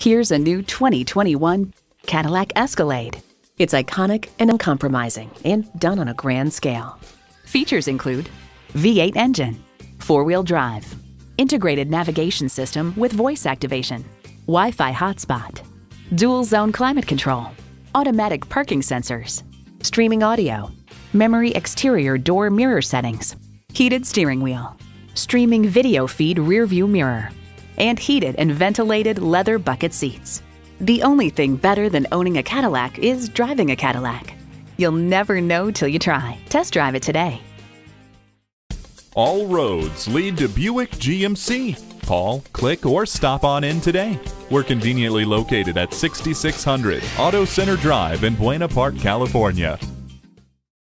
Here's a new 2021 Cadillac Escalade. It's iconic and uncompromising and done on a grand scale. Features include V8 engine, four-wheel drive, integrated navigation system with voice activation, Wi-Fi hotspot, dual zone climate control, automatic parking sensors, streaming audio, memory exterior door mirror settings, heated steering wheel, streaming video feed rear view mirror, and heated and ventilated leather bucket seats. The only thing better than owning a Cadillac is driving a Cadillac. You'll never know till you try. Test drive it today. All roads lead to Buick GMC. Call, click, or stop on in today. We're conveniently located at 6600 Auto Center Drive in Buena Park, California.